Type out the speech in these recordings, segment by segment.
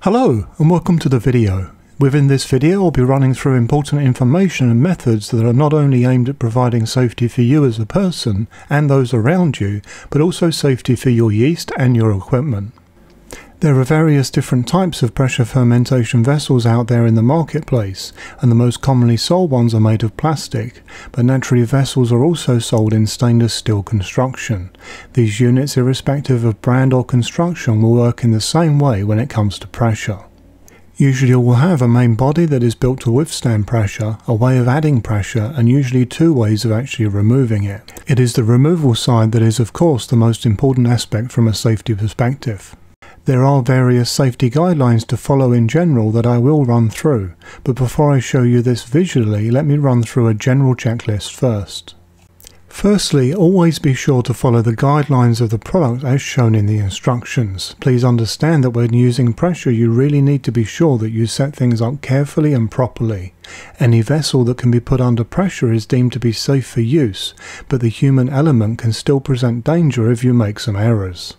Hello and welcome to the video. Within this video I'll be running through important information and methods that are not only aimed at providing safety for you as a person and those around you, but also safety for your yeast and your equipment. There are various different types of pressure fermentation vessels out there in the marketplace, and the most commonly sold ones are made of plastic, but naturally vessels are also sold in stainless steel construction. These units, irrespective of brand or construction, will work in the same way when it comes to pressure. Usually you will have a main body that is built to withstand pressure, a way of adding pressure, and usually two ways of actually removing it. It is the removal side that is of course the most important aspect from a safety perspective. There are various safety guidelines to follow in general that I will run through, but before I show you this visually, let me run through a general checklist first. Firstly, always be sure to follow the guidelines of the product as shown in the instructions. Please understand that when using pressure you really need to be sure that you set things up carefully and properly. Any vessel that can be put under pressure is deemed to be safe for use, but the human element can still present danger if you make some errors.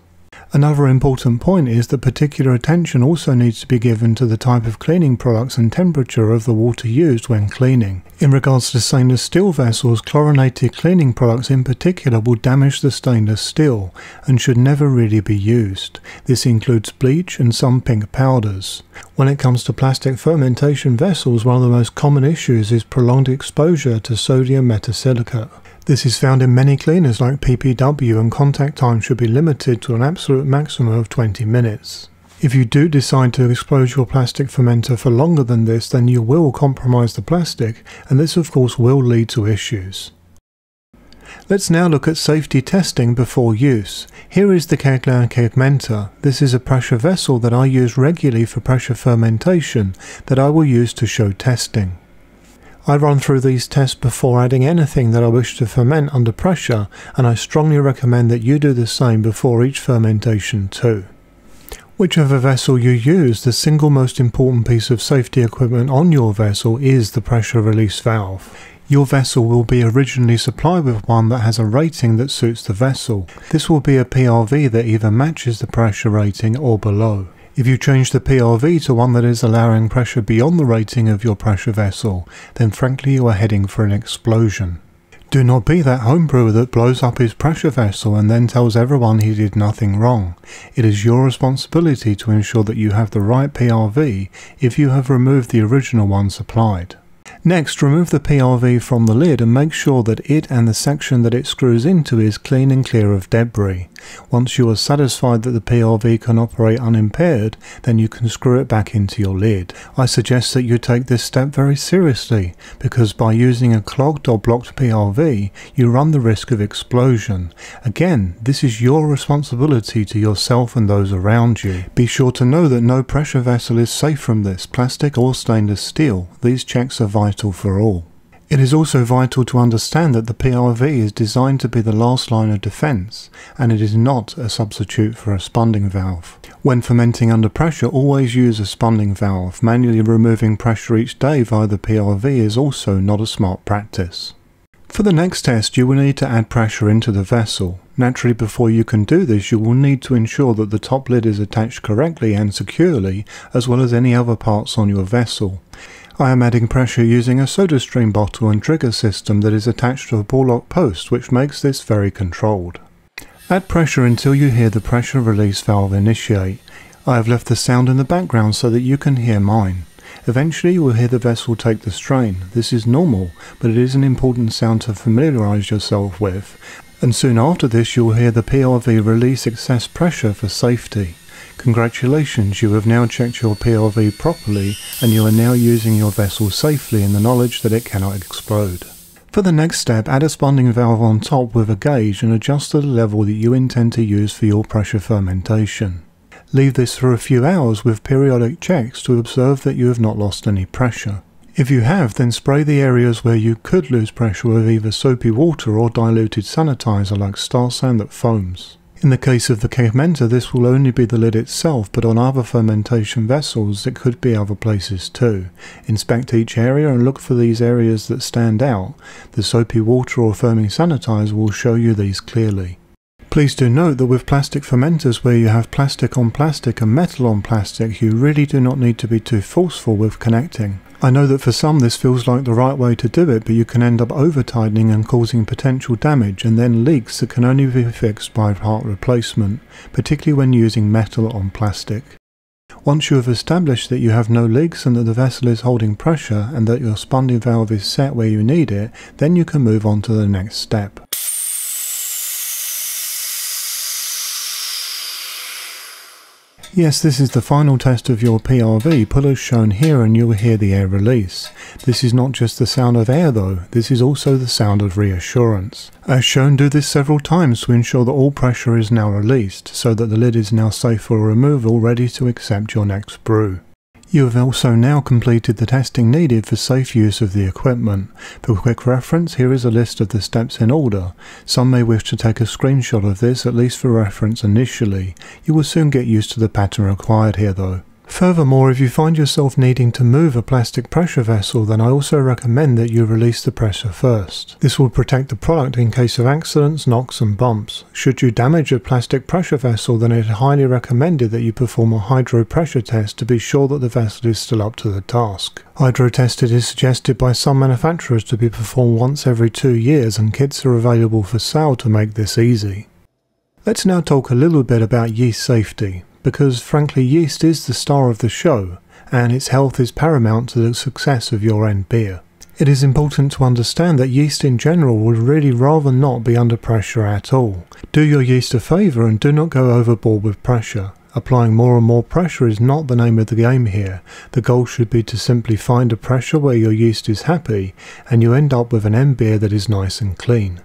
Another important point is that particular attention also needs to be given to the type of cleaning products and temperature of the water used when cleaning. In regards to stainless steel vessels, chlorinated cleaning products in particular will damage the stainless steel and should never really be used. This includes bleach and some pink powders. When it comes to plastic fermentation vessels, one of the most common issues is prolonged exposure to sodium metasilicate. This is found in many cleaners like PBW and contact time should be limited to an absolute maximum of 20 minutes. If you do decide to expose your plastic fermenter for longer than this then you will compromise the plastic and this of course will lead to issues. Let's now look at safety testing before use. Here is the KegLand Kegmenter. This is a pressure vessel that I use regularly for pressure fermentation that I will use to show testing. I run through these tests before adding anything that I wish to ferment under pressure and I strongly recommend that you do the same before each fermentation too. Whichever vessel you use, the single most important piece of safety equipment on your vessel is the pressure release valve. Your vessel will be originally supplied with one that has a rating that suits the vessel. This will be a PRV that either matches the pressure rating or below. If you change the PRV to one that is allowing pressure beyond the rating of your pressure vessel, then frankly you are heading for an explosion. Do not be that homebrewer that blows up his pressure vessel and then tells everyone he did nothing wrong. It is your responsibility to ensure that you have the right PRV if you have removed the original one supplied. Next, remove the PRV from the lid and make sure that it and the section that it screws into is clean and clear of debris. Once you are satisfied that the PRV can operate unimpaired, then you can screw it back into your lid. I suggest that you take this step very seriously, because by using a clogged or blocked PRV, you run the risk of explosion. Again, this is your responsibility to yourself and those around you. Be sure to know that no pressure vessel is safe from this, plastic or stainless steel. These checks are vital for all. It is also vital to understand that the PRV is designed to be the last line of defence, and it is not a substitute for a spunding valve. When fermenting under pressure, always use a spunding valve. Manually removing pressure each day via the PRV is also not a smart practice. For the next test, you will need to add pressure into the vessel. Naturally, before you can do this, you will need to ensure that the top lid is attached correctly and securely, as well as any other parts on your vessel. I am adding pressure using a soda stream bottle and trigger system that is attached to a ball lock post which makes this very controlled. Add pressure until you hear the pressure release valve initiate. I have left the sound in the background so that you can hear mine. Eventually you will hear the vessel take the strain. This is normal, but it is an important sound to familiarise yourself with, and soon after this you will hear the PRV release excess pressure for safety. Congratulations, you have now checked your PRV properly and you are now using your vessel safely in the knowledge that it cannot explode. For the next step, add a spunding valve on top with a gauge and adjust to the level that you intend to use for your pressure fermentation. Leave this for a few hours with periodic checks to observe that you have not lost any pressure. If you have, then spray the areas where you could lose pressure with either soapy water or diluted sanitizer like Star San that foams. In the case of the Kegmenter, this will only be the lid itself, but on other fermentation vessels it could be other places too. Inspect each area and look for these areas that stand out. The soapy water or foaming sanitizer will show you these clearly. Please do note that with plastic fermenters where you have plastic on plastic and metal on plastic, you really do not need to be too forceful with connecting. I know that for some this feels like the right way to do it, but you can end up over tightening and causing potential damage and then leaks that can only be fixed by part replacement, particularly when using metal on plastic. Once you have established that you have no leaks and that the vessel is holding pressure and that your spunding valve is set where you need it, then you can move on to the next step. Yes, this is the final test of your PRV, pull as shown here and you'll hear the air release. This is not just the sound of air though, this is also the sound of reassurance. As shown, do this several times to ensure that all pressure is now released, so that the lid is now safe for removal ready to accept your next brew. You have also now completed the testing needed for safe use of the equipment. For quick reference, here is a list of the steps in order. Some may wish to take a screenshot of this, at least for reference initially. You will soon get used to the pattern required here though. Furthermore, if you find yourself needing to move a plastic pressure vessel, then I also recommend that you release the pressure first. This will protect the product in case of accidents, knocks and bumps. Should you damage a plastic pressure vessel, then it is highly recommended that you perform a hydro pressure test to be sure that the vessel is still up to the task. Hydro tested is suggested by some manufacturers to be performed once every two years and kits are available for sale to make this easy. Let's now talk a little bit about yeast safety because frankly yeast is the star of the show and its health is paramount to the success of your end beer. It is important to understand that yeast in general would really rather not be under pressure at all. Do your yeast a favour and do not go overboard with pressure. Applying more and more pressure is not the name of the game here. The goal should be to simply find a pressure where your yeast is happy and you end up with an end beer that is nice and clean.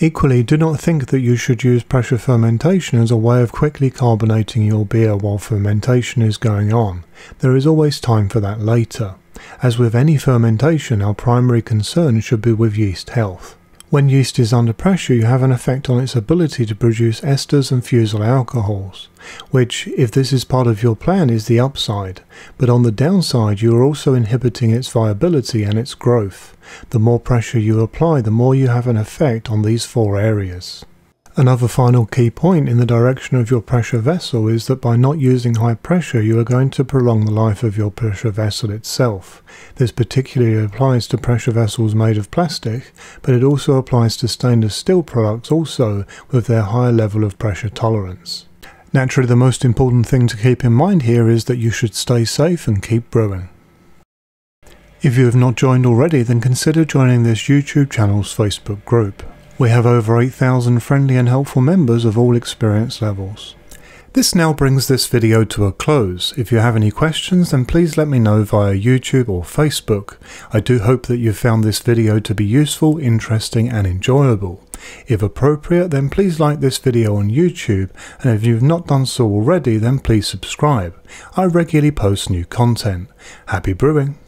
Equally, do not think that you should use pressure fermentation as a way of quickly carbonating your beer while fermentation is going on. There is always time for that later. As with any fermentation, our primary concern should be with yeast health. When yeast is under pressure, you have an effect on its ability to produce esters and fusel alcohols, which, if this is part of your plan, is the upside. But on the downside, you are also inhibiting its viability and its growth. The more pressure you apply, the more you have an effect on these four areas. Another final key point in the direction of your pressure vessel is that by not using high pressure you are going to prolong the life of your pressure vessel itself. This particularly applies to pressure vessels made of plastic, but it also applies to stainless steel products also with their higher level of pressure tolerance. Naturally the most important thing to keep in mind here is that you should stay safe and keep brewing. If you have not joined already then consider joining this YouTube channel's Facebook group. We have over 8,000 friendly and helpful members of all experience levels. This now brings this video to a close. If you have any questions then please let me know via YouTube or Facebook. I do hope that you found this video to be useful, interesting and enjoyable. If appropriate then please like this video on YouTube and if you've not done so already then please subscribe. I regularly post new content. Happy brewing!